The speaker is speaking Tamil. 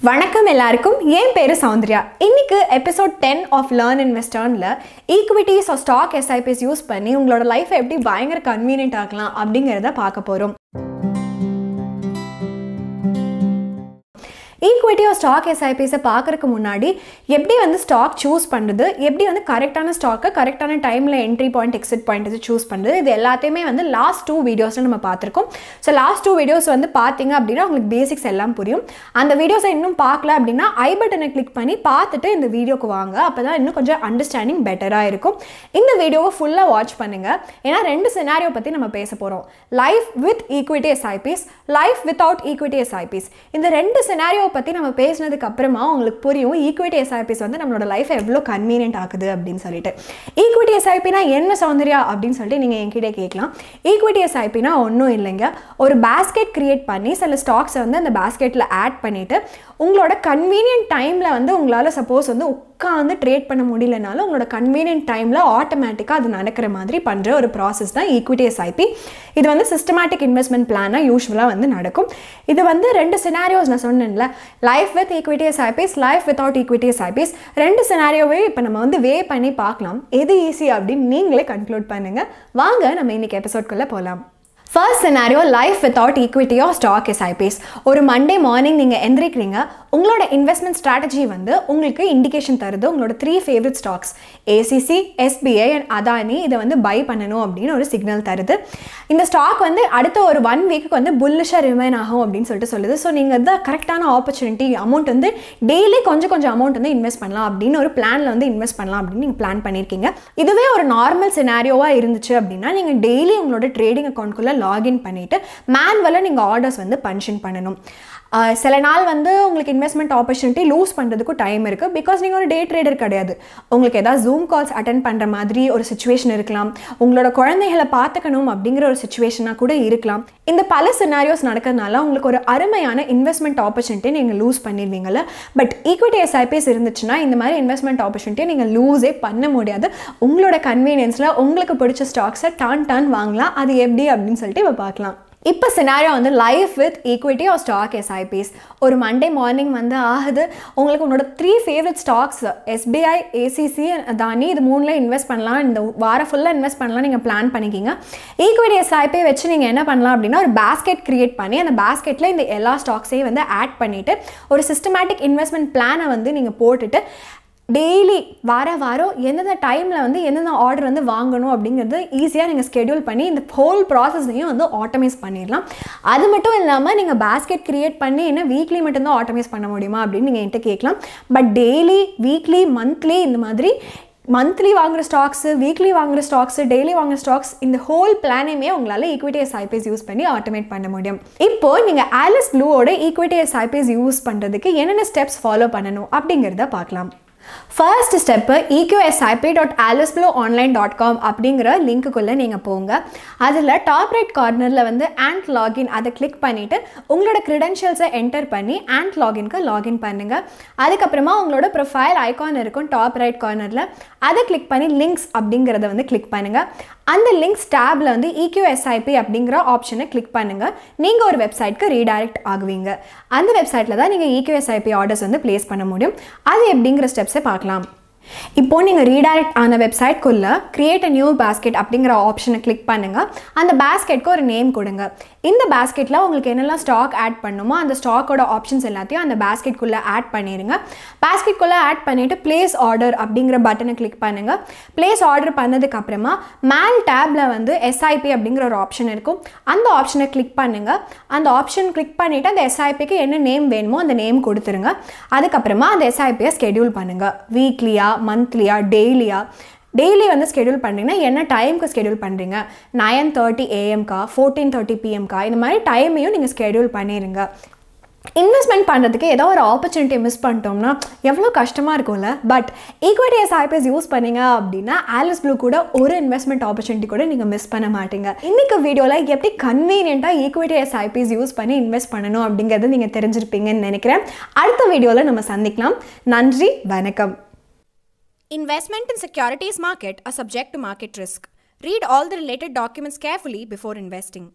வணக்கம் எல்லாருக்கும். என் பேர் சௌந்தர்யா. இன்னைக்கு episode ten of learn இன்வெஸ்டர்னில் equities or stock SIPs use பண்ணி உங்களோட லைஃப்பை எப்படி பயங்கர கன்வீனியன்ட் ஆக்கலாம் அப்படிங்கிறத பார்க்க போகிறோம் ஈக்விட்டி ஆர் ஸ்டாக் எஸ்ஐபிஸை பார்க்கறதுக்கு முன்னாடி எப்படி வந்து ஸ்டாக் சூஸ் பண்ணுறது எப்படி வந்து கரெக்டான ஸ்டாக்கை கரெக்டான டைமில் என்ட்ரி பாயிண்ட் எக்ஸிட் பாயிண்ட் வச்சு சூஸ் பண்ணுறது இது எல்லாத்தையுமே வந்து லாஸ்ட் டூ வீடியோஸில் நம்ம பார்த்துருக்கோம். ஸோ லாஸ்ட் டூ வீடியோஸ் வந்து பார்த்தீங்க அப்படின்னா உங்களுக்கு பேசிக்ஸ் எல்லாம் புரியும். அந்த வீடியோஸை இன்னும் பார்க்கல அப்படின்னா ஐ பட்டனை கிளிக் பண்ணி பார்த்துட்டு இந்த வீடியோக்கு வாங்க. அப்போ தான் இன்னும் கொஞ்சம் அண்டர்ஸ்டாண்டிங் பெட்டராக இருக்கும். இந்த வீடியோவை ஃபுல்லாக வாட்ச் பண்ணுங்கள் ஏன்னா ரெண்டு சினாரியோ பற்றி நம்ம பேச போகிறோம் life with equity SIPs life without equity SIPs இந்த ரெண்டு சினாரியோ பற்றி நம்ம பேசினதுக்கு அப்புறமா உங்களுக்கு புரியும். ஈக்விட்டி எஸ்ஆர்பிஸ் வந்து நம்மளோட லைஃப் எவ்வளோ கன்வீனியன்ட் ஆகுது அப்படின்னு சொல்லிட்டு. ஈக்விட்டி எஸ்ஐபினா என்ன சௌந்தர்யா அப்படின்னு சொல்லிட்டு நீங்கள் என்கிட்ட கேட்கலாம். ஈக்விட்டி எஸ்ஐபினா ஒன்றும் இல்லைங்க. ஒரு பேஸ்கெட் கிரியேட் பண்ணி சில ஸ்டாக்ஸை வந்து அந்த பேஸ்கெட்டில் ஆட் பண்ணிவிட்டு உங்களோட கன்வீனியன்ட் டைமில் வந்து உங்களால் சப்போஸ் வந்து உட்காந்து ட்ரேட் பண்ண முடியலனாலும் உங்களோட கன்வீனியன்ட் டைமில் ஆட்டோமேட்டிக்காக அது நடக்கிற மாதிரி பண்ணுற ஒரு ப்ராசஸ் தான் ஈக்விட்டி எஸ்ஐபி இது வந்து சிஸ்டமேட்டிக் இன்வெஸ்ட்மெண்ட் பிளானாக யூஸ்வலாக வந்து நடக்கும். இது வந்து ரெண்டு சினாரியோஸ் நான் சொன்னேன்ல. Life with equity SIPs life without equity SIPs ரெண்டு சினாரியோவே இப்போ நம்ம வந்து வே பண்ணி பார்க்கலாம். எது ஈஸி அப்படின்னு நீங்களே கன்க்ளூட் பண்ணுங்கள் வாங்க நம்ம இன்றைக்கி எபிசோட்குள்ளே போகலாம் first scenario life without equity of stock SIPs ஒரு மண்டே மார்னிங் நீங்கள் எந்திரிக்கிறீங்க உங்களோட இன்வெஸ்ட்மெண்ட் ஸ்ட்ராட்டஜி வந்து உங்களுக்கு இண்டிகேஷன் தருது. உங்களோட three favourite stocks ACC SBI and Adani இதை வந்து பை பண்ணணும் அப்படின்னு ஒரு சிக்னல் தருது. இந்த ஸ்டாக் வந்து அடுத்த ஒரு ஒன் வீக்கு வந்து புல்லிஷாக ரிமைன் ஆகும் அப்படின்னு சொல்லிட்டு சொல்லுது. ஸோ நீங்கள் தான் கரெக்டான ஆப்பர்ச்சுனிட்டி அமௌண்ட் வந்து டெய்லி கொஞ்சம் கொஞ்சம் அமௌண்ட் வந்து இன்வெஸ்ட் பண்ணலாம் அப்படின்னு ஒரு பிளானில் வந்து இன்வெஸ்ட் பண்ணலாம் அப்படின்னு நீங்கள் பிளான் பண்ணியிருக்கீங்க. இதுவே ஒரு நார்மல் சினாரியோவாக இருந்துச்சு அப்படின்னா நீங்கள் டெய்லி உங்களோட ட்ரேடிங் அக்கௌண்ட்குள்ளே லாகின் பண்ணிவிட்டு மேனுவலாக நீங்கள் ஆர்டர்ஸ் வந்து பன்ஷன் பண்ணணும். சில நாள் வந்து உங்களுக்கு இன்வெஸ்ட்மெண்ட் ஆப்பர்ச்சுனிட்டி லூஸ் பண்ணுறதுக்கும் டைம் இருக்குது பிகாஸ் நீங்கள் ஒரு டே ட்ரேடர் கிடையாது. உங்களுக்கு ஏதாவது ஜூம் கால்ஸ் அட்டன் பண்ணுற மாதிரி ஒரு சுச்சுவேஷன் இருக்கலாம். உங்களோட குழந்தைகளை பார்த்துக்கணும் அப்படிங்கிற ஒரு சுச்சுவேஷனாக கூட இருக்கலாம். இந்த பல சினாரியோஸ் நடக்கிறதுனால உங்களுக்கு ஒரு அருமையான இன்வெஸ்ட்மெண்ட் ஆப்பர்ச்சுனிட்டி நீங்கள் லூஸ் பண்ணிடுவீங்கல்ல பட் ஈக்விட்டி எஸ்ஐபிஎஸ் இருந்துச்சுன்னா இந்த மாதிரி இன்வெஸ்ட்மெண்ட் ஆப்பர்ச்சுனிட்டி நீங்கள் லூஸே பண்ண முடியாது. உங்களோட கன்வீனியன்ஸில் உங்களுக்கு பிடிச்ச ஸ்டாக்ஸை டான் டான் வாங்கலாம். அது எப்படி அப்படின்னு சொல்லிட்டு இப்போ பார்க்கலாம். இப்போ சினாரியோ வந்து life with equity or stock SIPs ஒரு மண்டே மார்னிங் வந்து ஆகுது. உங்களுக்கு உன்னோட three favourite stocks SBI ACC Adani இது மூணில் இன்வெஸ்ட் பண்ணலாம். இந்த வாரம் ஃபுல்லாக இன்வெஸ்ட் பண்ணலாம். நீங்கள் பிளான் பண்ணிக்கிங்க. ஈக்விட்டி எஸ்ஐபி வச்சு நீங்கள் என்ன பண்ணலாம் அப்படின்னா ஒரு பேஸ்கெட் கிரியேட் பண்ணி அந்த பேஸ்கெட்டில் இந்த எல்லா ஸ்டாக்ஸையும் வந்து ஆட் பண்ணிவிட்டு ஒரு சிஸ்டமேட்டிக் இன்வெஸ்ட்மெண்ட் பிளானை வந்து நீங்கள் போட்டுட்டு டெய்லி வார வாரம் எந்தெந்த டைமில் வந்து எந்தெந்த ஆர்டர் வந்து வாங்கணும் அப்படிங்கிறது ஈஸியாக நீங்கள் ஸ்கெடியூல் பண்ணி இந்த ஹோல் ப்ராசஸையும் வந்து ஆட்டோமைஸ் பண்ணிடலாம். அது மட்டும் இல்லாமல் நீங்கள் பேஸ்கெட் க்ரியேட் பண்ணி என்ன வீக்லி மட்டும்தான் ஆட்டோமைஸ் பண்ண முடியுமா அப்படின்னு நீங்கள் என்கிட்ட கேட்கலாம். பட் டெய்லி வீக்லி மந்த்லி இந்த மாதிரி மந்த்லி வாங்குகிற ஸ்டாக்ஸு வீக்லி வாங்குகிற ஸ்டாக்ஸு டெய்லி வாங்குகிற ஸ்டாக்ஸ் இந்த ஹோல் பிளானையுமே உங்களால் ஈக்விட்டி எஸ்ஐபிஎஸ் யூஸ் பண்ணி ஆட்டோமேட் பண்ண முடியும். இப்போ நீங்கள் ஆலிஸ் ப்ளூவோட ஈக்விட்டி எஸ்ஐபிஎஸ் யூஸ் பண்ணுறதுக்கு என்னென்ன ஸ்டெப்ஸ் ஃபாலோ பண்ணணும் அப்படிங்கிறத பார்க்கலாம். First step EQSIP dot alice blue online dot com அப்படிங்கிற லிங்க்குள்ளே நீங்கள் போங்க. அதில் டாப் ரைட் கார்னரில் வந்து ஆண்ட் லாகின் அதை கிளிக் பண்ணிவிட்டு உங்களோட க்ரிடென்ஷியல்ஸை என்டர் பண்ணி ஆண்ட் லாகின்க்கு லாகின் பண்ணுங்கள் அதுக்கப்புறமா உங்களோட ப்ரொஃபைல் ஐக்கான் இருக்கும் டாப் ரைட் கார்னரில் அதை கிளிக் பண்ணி லிங்க்ஸ் அப்படிங்கிறத வந்து கிளிக் பண்ணுங்கள் அந்த லிங்க்ஸ் டேபில் வந்து இக்யூஎஸ்ஐபி அப்படிங்கிற ஆப்ஷனை கிளிக் பண்ணுங்கள் நீங்கள் ஒரு வெப்சைட்க்கு ரீடைரக்ட் ஆகுவீங்க. அந்த வெப்சைட்டில் தான் நீங்கள் இக்யூஎஸ்ஐபி ஆர்டர்ஸ் வந்து ப்ளேஸ் பண்ண முடியும். அது எப்படிங்கிற ஸ்டெப்ஸை பார்க்கலாம். இப்போ நீங்கள் ரீடைரக்ட் ஆன வெப்சைட்குள்ளே க்ரியேட் அ நியூ பேஸ்கெட் அப்படிங்கிற ஆப்ஷனை கிளிக் பண்ணுங்கள் அந்த பேஸ்கெட்க்கு ஒரு நேம் கொடுங்க. இந்த பேஸ்கெட்டில் உங்களுக்கு என்னெல்லாம் ஸ்டாக் ஆட் பண்ணுமோ அந்த ஸ்டாக்கோட ஆப்ஷன்ஸ் எல்லாத்தையும் அந்த பேஸ்கெட்குள்ளே ஆட் பண்ணிடுங்க பேஸ்கெட்குள்ளே ஆட் பண்ணிவிட்டு ப்ளேஸ் ஆர்டர் அப்படிங்கிற பட்டனை கிளிக் பண்ணுங்கள் ப்ளேஸ் ஆர்டர் பண்ணதுக்கப்புறமா மேல் டேப்பில் வந்து எஸ்ஐபி அப்படிங்கிற ஒரு ஆப்ஷன் இருக்கும். அந்த ஆப்ஷனை கிளிக் பண்ணுங்கள் அந்த ஆப்ஷன் கிளிக் பண்ணிவிட்டு அந்த எஸ்ஐபிக்கு என்ன நேம் வேணுமோ அந்த நேம் கொடுத்துருங்க. அதுக்கப்புறமா அந்த எஸ்ஐபியை ஸ்கெடியூல் பண்ணுங்கள் வீக்லியாக மந்த்லியா டெய்லியா டெய்லி வந்து ஸ்கெடியூல் பண்ணுறீங்கன்னா என்ன டைமுக்கு ஸ்கெடியூல் பண்ணுறீங்க நைன் தேர்ட்டி ஏஎம்கா ஃபோர்டீன் தேர்ட்டி பிஎம்கா இந்த மாதிரி டைமையும் நீங்கள் ஸ்கெடியூல் பண்ணிடுங்க இன்வெஸ்ட்மெண்ட் பண்ணுறதுக்கு ஏதோ ஒரு ஆப்பர்ச்சுனிட்டியை மிஸ் பண்ணிட்டோம்னா எவ்வளோ கஷ்டமாக இருக்கும்ல? பட் ஈக்விட்டி எஸ்ஐபிஎஸ் யூஸ் பண்ணீங்க அப்படின்னா ஆலிஸ் ப்ளூ கூட ஒரு இன்வெஸ்ட்மெண்ட் ஆப்பர்ச்சுனிட்டி கூட நீங்கள் மிஸ் பண்ண மாட்டீங்க. இன்றைக்கி வீடியோவில் எப்படி கன்வீனியண்ட்டாக ஈக்விட்டி எஸ்ஐபிஎஸ் யூஸ் பண்ணி இன்வெஸ்ட் பண்ணணும் அப்படிங்கிறது நீங்கள் தெரிஞ்சிருப்பீங்கன்னு நினைக்கிறேன். அடுத்த வீடியோவில் நம்ம சந்திக்கலாம். நன்றி வணக்கம். Investment in securities market are subject to market risk. Read all the related documents carefully before investing.